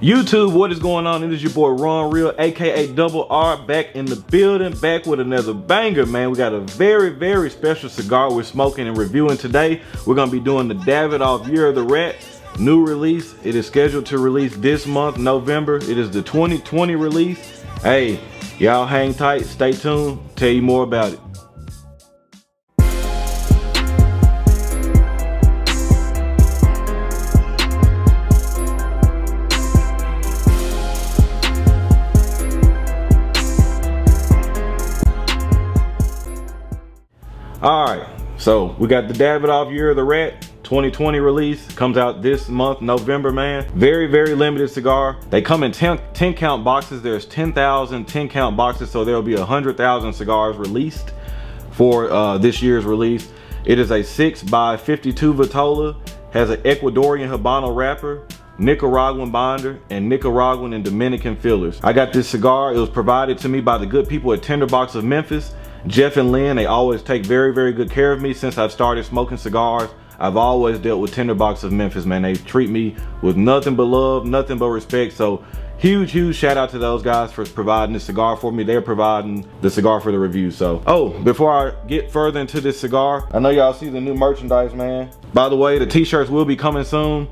YouTube, what is going on? It is your boy Ron Real, aka Double R, back in the building, back with another banger, man. We got a very, very special cigar we're smoking and reviewing today. We're gonna be doing the Davidoff Year of the Rat, new release. It is scheduled to release this month, November. It is the 2020 release. Hey, y'all hang tight, stay tuned, tell you more about it. All right, so we got the Davidoff Year of the Rat 2020 release. Comes out this month, November, man. Very, very limited cigar. They come in 10, 10 count boxes. There's 10,000 10 count boxes, so there'll be 100,000 cigars released for uh, this year's release. It is a 6 by 52 Vitola, has an Ecuadorian Habano wrapper, Nicaraguan binder, and Nicaraguan and Dominican fillers. I got this cigar. It was provided to me by the good people at Tinderbox of Memphis. Jeff and Lynn, they always take very, very good care of me since I've started smoking cigars. I've always dealt with Tinderbox of Memphis, man. They treat me with nothing but love, nothing but respect. So huge, huge shout out to those guys for providing the cigar for me. They're providing the cigar for the review. So, oh, before I get further into this cigar, I know y'all see the new merchandise, man. By the way, the t-shirts will be coming soon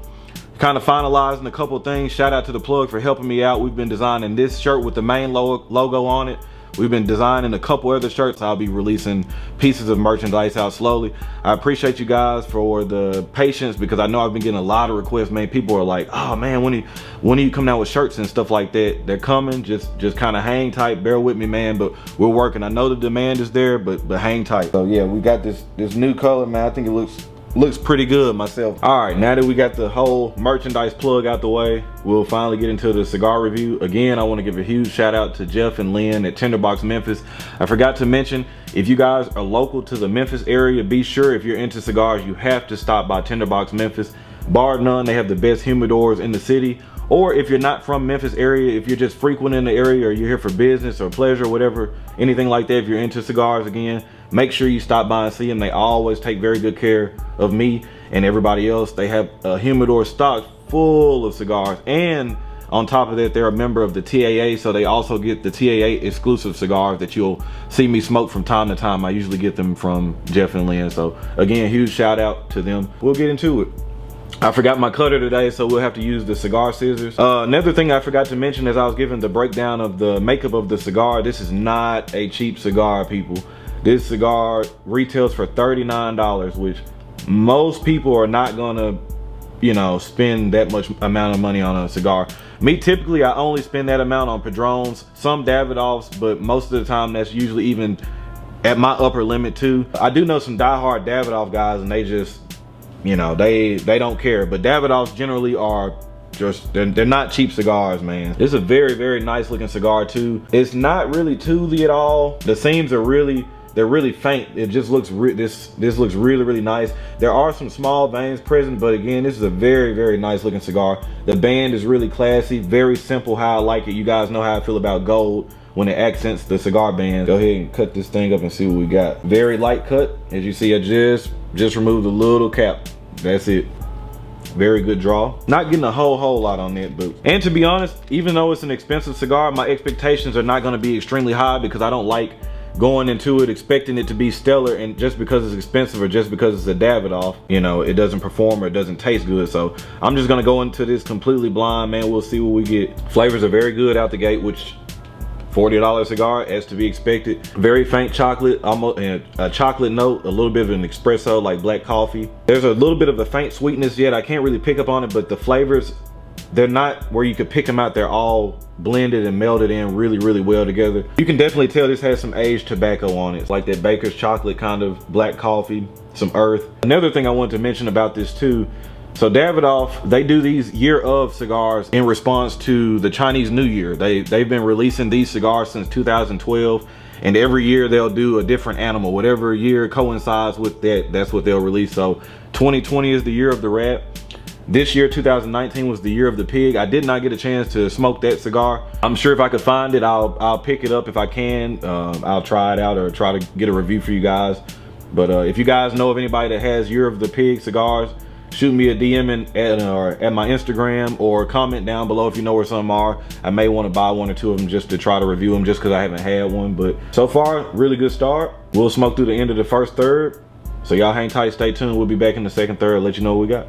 kind of finalizing a couple things. Shout out to the plug for helping me out. We've been designing this shirt with the main logo on it. We've been designing a couple other shirts. I'll be releasing pieces of merchandise out slowly. I appreciate you guys for the patience because I know I've been getting a lot of requests, man. People are like, oh man, when are you, when are you coming out with shirts and stuff like that? They're coming, just just kind of hang tight, bear with me, man, but we're working. I know the demand is there, but but hang tight. So yeah, we got this this new color, man. I think it looks looks pretty good myself. All right, now that we got the whole merchandise plug out the way, we'll finally get into the cigar review. Again, I wanna give a huge shout out to Jeff and Lynn at Tinderbox Memphis. I forgot to mention, if you guys are local to the Memphis area, be sure if you're into cigars, you have to stop by Tinderbox Memphis. Bar none, they have the best humidors in the city. Or if you're not from Memphis area, if you're just frequenting the area or you're here for business or pleasure, whatever, anything like that, if you're into cigars again, make sure you stop by and see them. They always take very good care of me and everybody else. They have a humidor stocked full of cigars. And on top of that, they're a member of the TAA, so they also get the TAA exclusive cigars that you'll see me smoke from time to time. I usually get them from Jeff and Lynn. So again, huge shout out to them. We'll get into it. I forgot my cutter today, so we'll have to use the cigar scissors. Uh, another thing I forgot to mention as I was giving the breakdown of the makeup of the cigar, this is not a cheap cigar, people. This cigar retails for $39, which most people are not gonna, you know, spend that much amount of money on a cigar. Me, typically, I only spend that amount on Padrones, some Davidoffs, but most of the time that's usually even at my upper limit too. I do know some diehard Davidoff guys and they just, you know, they they don't care. But Davidoffs generally are just they're, they're, not cheap cigars man it's a very very nice looking cigar too it's not really toothy at all the seams are really they're really faint. It just looks this this looks really really nice. There are some small veins present, but again, this is a very very nice looking cigar. The band is really classy, very simple how I like it. You guys know how I feel about gold when it accents the cigar band. Go ahead and cut this thing up and see what we got. Very light cut. As you see, I just just removed a little cap. That's it very good draw not getting a whole whole lot on that, but and to be honest even though it's an expensive cigar my expectations are not going to be extremely high because i don't like going into it expecting it to be stellar and just because it's expensive or just because it's a Davidoff, you know, it doesn't perform or it doesn't taste good. So I'm just gonna go into this completely blind, man. We'll see what we get. Flavors are very good out the gate, which $40 cigar as to be expected. Very faint chocolate, almost a chocolate note, a little bit of an espresso like black coffee. There's a little bit of a faint sweetness yet. I can't really pick up on it, but the flavors they're not where you could pick them out. They're all blended and melded in really, really well together. You can definitely tell this has some aged tobacco on it. It's like that baker's chocolate kind of black coffee, some earth. Another thing I wanted to mention about this too, so Davidoff, they do these year of cigars in response to the Chinese New Year. They, they've been releasing these cigars since 2012 and every year they'll do a different animal. Whatever year coincides with that, that's what they'll release. So 2020 is the year of the rat. This year, 2019, was the year of the pig. I did not get a chance to smoke that cigar. I'm sure if I could find it, I'll I'll pick it up if I can. Um, I'll try it out or try to get a review for you guys. But uh, if you guys know of anybody that has year of the pig cigars, shoot me a DM in, at, or at my Instagram or comment down below if you know where some are. I may want to buy one or two of them just to try to review them just because I haven't had one. But so far, really good start. We'll smoke through the end of the first third. So y'all hang tight, stay tuned. We'll be back in the second third, let you know what we got.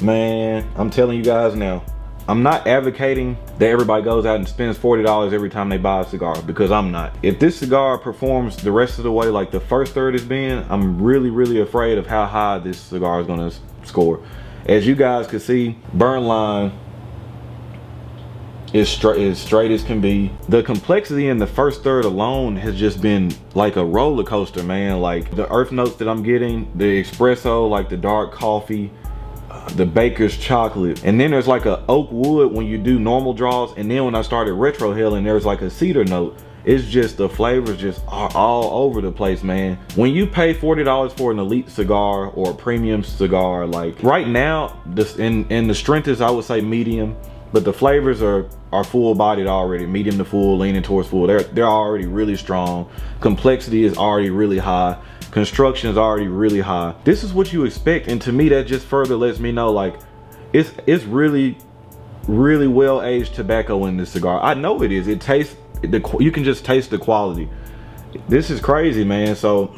Man, I'm telling you guys now, I'm not advocating that everybody goes out and spends $40 every time they buy a cigar because I'm not. If this cigar performs the rest of the way like the first third has been, I'm really, really afraid of how high this cigar is gonna score. As you guys can see, burn line is straight, as straight as can be. The complexity in the first third alone has just been like a roller coaster, man. Like the earth notes that I'm getting, the espresso, like the dark coffee, the baker's chocolate. And then there's like a oak wood when you do normal draws. And then when i started retrohaling there's like a cedar note. It's just the flavors just are all over the place man. When you pay 40 dollars for an elite cigar or a premium cigar like right now this in in the strength is i would say medium. But the flavors are are full bodied already. Medium to full leaning towards full. They're they're already really strong. Complexity is already really high construction is already really high. This is what you expect. And to me, that just further lets me know like it's it's really, really well aged tobacco in this cigar. I know it is. It tastes the you can just taste the quality. This is crazy, man. So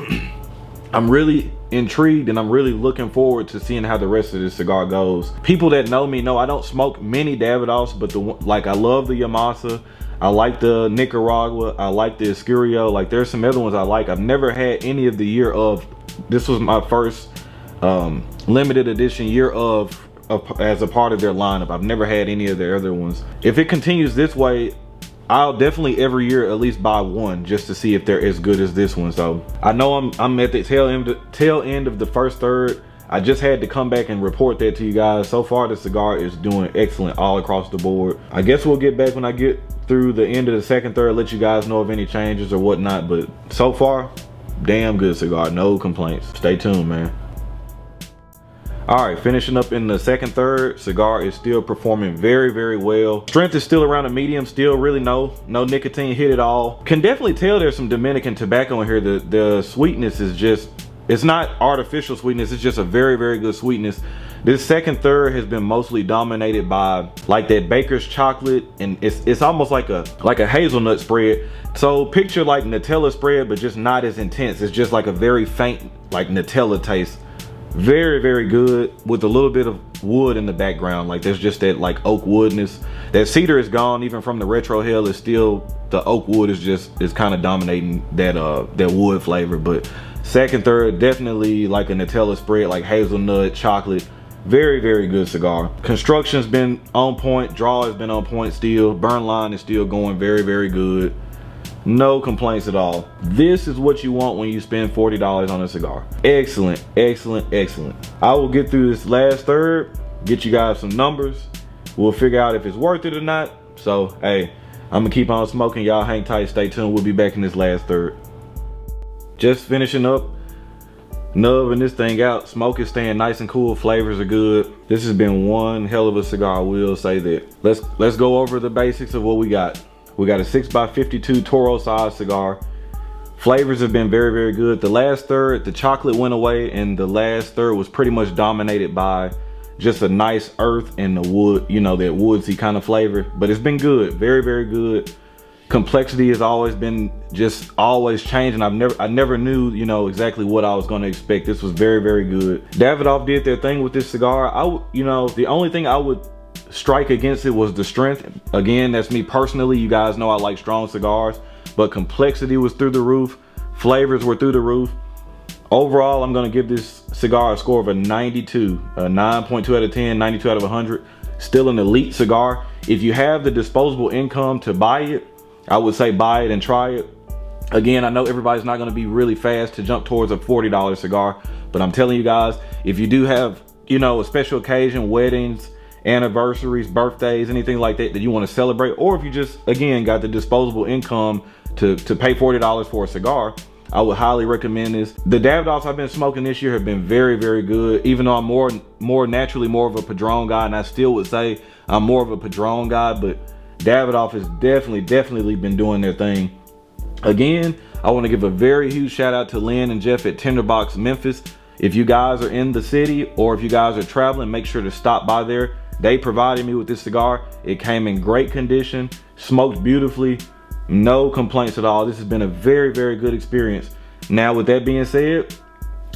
I'm really intrigued and I'm really looking forward to seeing how the rest of this cigar goes. People that know me know I don't smoke many Davidoffs, but the one like I love the Yamasa. I like the Nicaragua. I like the Escurio. Like there's some other ones I like. I've never had any of the year of. This was my first um, limited edition year of, of as a part of their lineup. I've never had any of their other ones. If it continues this way, I'll definitely every year at least buy one just to see if they're as good as this one. So I know I'm I'm at the tail end tail end of the first third. I just had to come back and report that to you guys. So far, the cigar is doing excellent all across the board. I guess we'll get back when I get through the end of the second third, let you guys know of any changes or whatnot. But so far, damn good cigar, no complaints. Stay tuned, man. All right, finishing up in the second third, cigar is still performing very, very well. Strength is still around a medium, still really no, no nicotine hit at all. Can definitely tell there's some Dominican tobacco in here. The, the sweetness is just it's not artificial sweetness, it's just a very, very good sweetness. This second third has been mostly dominated by like that baker's chocolate and it's it's almost like a like a hazelnut spread. So picture like Nutella spread, but just not as intense. It's just like a very faint like Nutella taste. Very, very good with a little bit of wood in the background. Like there's just that like oak woodness. That cedar is gone even from the retrohale. It's still the oak wood is just is kind of dominating that uh that wood flavor. But Second, third, definitely like a Nutella spread, like hazelnut, chocolate. Very, very good cigar. Construction's been on point. Draw has been on point still. Burn line is still going very, very good. No complaints at all. This is what you want when you spend $40 on a cigar. Excellent, excellent, excellent. I will get through this last third, get you guys some numbers. We'll figure out if it's worth it or not. So, hey, I'm gonna keep on smoking. Y'all hang tight, stay tuned. We'll be back in this last third just finishing up nubbing this thing out. Smoke is staying nice and cool. Flavors are good. This has been one hell of a cigar. I will say that. Let's let's go over the basics of what we got. We got a 6x52 toro size cigar. Flavors have been very very good. The last third the chocolate went away and the last third was pretty much dominated by just a nice earth and the wood you know that woodsy kind of flavor. But it's been good. Very very good complexity has always been just always changing. I've never I never knew, you know, exactly what I was going to expect. This was very, very good. Davidoff did their thing with this cigar. I, you know, the only thing I would strike against it was the strength. Again, that's me personally. You guys know I like strong cigars, but complexity was through the roof. Flavors were through the roof. Overall, I'm gonna give this cigar a score of a 92, a 9.2 out of 10, 92 out of 100. Still an elite cigar. If you have the disposable income to buy it, I would say buy it and try it. Again, I know everybody's not gonna be really fast to jump towards a $40 cigar, but I'm telling you guys, if you do have, you know, a special occasion, weddings, anniversaries, birthdays, anything like that that you wanna celebrate, or if you just, again, got the disposable income to, to pay $40 for a cigar, I would highly recommend this. The Davidoffs I've been smoking this year have been very, very good. Even though I'm more, more naturally more of a Padron guy, and I still would say I'm more of a Padron guy, but Davidoff has definitely, definitely been doing their thing. Again, I want to give a very huge shout out to Lynn and Jeff at Tinderbox Memphis. If you guys are in the city or if you guys are traveling, make sure to stop by there. They provided me with this cigar. It came in great condition, smoked beautifully, no complaints at all. This has been a very, very good experience. Now, with that being said,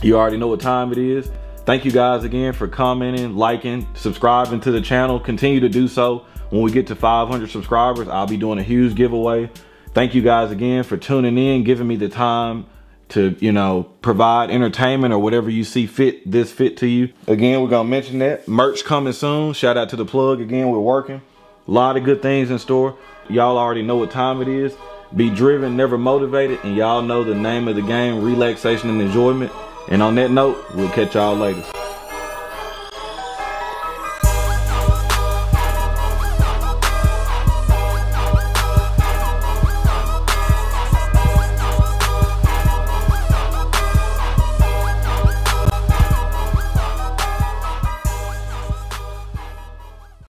you already know what time it is. Thank you guys again for commenting, liking, subscribing to the channel. Continue to do so. When we get to 500 subscribers, I'll be doing a huge giveaway. Thank you guys again for tuning in, giving me the time to, you know, provide entertainment or whatever you see fit, this fit to you. Again, we're gonna mention that. Merch coming soon. Shout out to the plug again, we're working. A lot of good things in store. Y'all already know what time it is. Be driven, never motivated, and y'all know the name of the game, relaxation and enjoyment. And on that note, we'll catch y'all later.